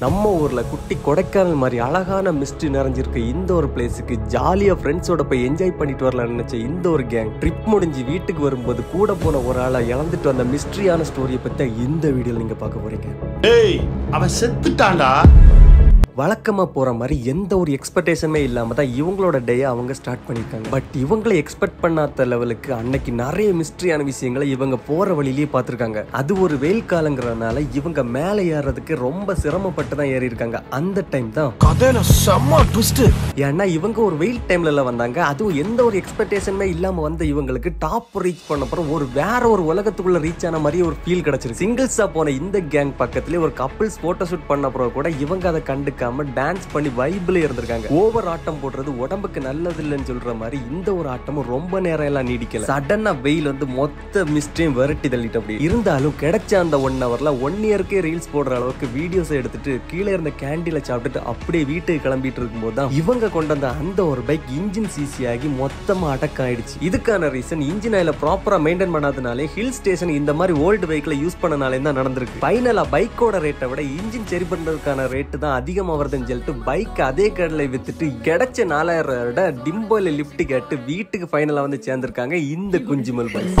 நம்ம ஊரில் குட்டி கொடைக்கானல் மாதிரி அழகான மிஸ்ட் நிறைஞ்சிருக்க இந்த ஒரு பிளேஸுக்கு ஜாலியாக ஃப்ரெண்ட்ஸோட போய் என்ஜாய் பண்ணிட்டு வரலாம்னு நினச்ச இந்த ஒரு கேங் ட்ரிப் முடிஞ்சு வீட்டுக்கு வரும்போது கூட போன ஒரு ஆளை இழந்துட்டு வந்த மிஸ்ட்ரியான ஸ்டோரியை பற்றி இந்த வீடியோவில் நீங்கள் பார்க்க போகிறீங்க டேய் அவன் செத்துட்டான்டா. வழக்கமா போற மாதிரி எந்த ஒரு எக்ஸ்பெக்டேஷனுமே இல்லாம தான் இவங்களோட டேயை அவங்க ஸ்டார்ட் பண்ணிருக்காங்க. பட் இவங்களை எக்ஸ்பெக்ட் பண்ணாத லெவலுக்கு அன்னைக்கு நிறைய மிஸ்ட்ரியான விஷயங்களை இவங்க போற வழியிலேயே பார்த்திருக்காங்க. அது ஒரு வெயில் காலங்கிறதுனால இவங்க மேலே ஏறுறதுக்கு ரொம்ப சிரமப்பட்டு தான் ஏறி இருக்காங்க அந்த டைம் தான் கதையில செம்ம ட்விஸ்ட் ஏன்னா இவங்க ஒரு வெயில் டைம்ல வந்தாங்க. அதுவும் எந்த ஒரு எக்ஸ்பெக்டேஷனுமே இல்லாம வந்த இவங்களுக்கு டாப் ரீச் பண்ண அப்புறம் ஒரு வேற ஒரு உலகத்துக்குள்ள ரீச் ஆன மாதிரி ஒரு ஃபீல் கிடைச்சிருக்கு. சிங்கிள்ஸா போன இந்த கேங் பக்கத்துலயே ஒரு கப்பிள்ஸ் போட்டோ ஷூட் பண்ண அப்புறம் கூட இவங்க அதை கண்டுக்காம டான்ஸ் பண்ணி வைப்ல இருந்திருக்காங்க. ஓவர் ஆட்டம் போடுறது உடம்புக்கு நல்லது இல்லைன்னு சொல்ற மாதிரி இந்த ஒரு ஆட்டமும் ரொம்ப நேரம் எல்லாம் நீடிக்கல. சடனா வெயில் வந்து மொத்த மிஸ்டையும் விரட்டி தள்ளிட்டு அப்படி இருந்தாலும் கிடைச்ச அந்த ஒன் ஹவர்ல ஒன் இயர்க்கே ரீல்ஸ் போடுற அளவுக்கு வீடியோஸ் எடுத்துட்டு கீழே இருந்த கேண்டில சாப்பிட்டுட்டு அப்படியே வீட்டுக்கு கிளம்பிட்டு இருக்கும்போது தான் இவங்க கொண்டு வந்த அந்த ஒரு பைக் இன்ஜின் சிசி ஆகி மொத்தமா அடக்கம் ஆயிடுச்சு இதுக்கான ரீசன் இன்ஜின் ஆயில ப்ராப்பரா மெயின்டைன் பண்ணாதனாலே ஹில் ஸ்டேஷன் இந்த மாதிரி ஓல்டு பைக்ல யூஸ் பண்ணனாலே தான் நடந்திருக்கு. ஃபைனலா பைக்கோட ரேட்டை விட இன்ஜின் சரி பண்றதுக்கான ரேட்டு தான் அதிகமா வருதுன்னு சொல்லிட்டு பைக் அதே கடலை வித்துட்டு கிடைச்ச நாலாயிரம் விட டிம்போல லிஃப்ட் கேட்டு வீட்டுக்கு ஃபைனலா வந்து சேர்ந்திருக்காங்க இந்த குஞ்சுமல் பைக்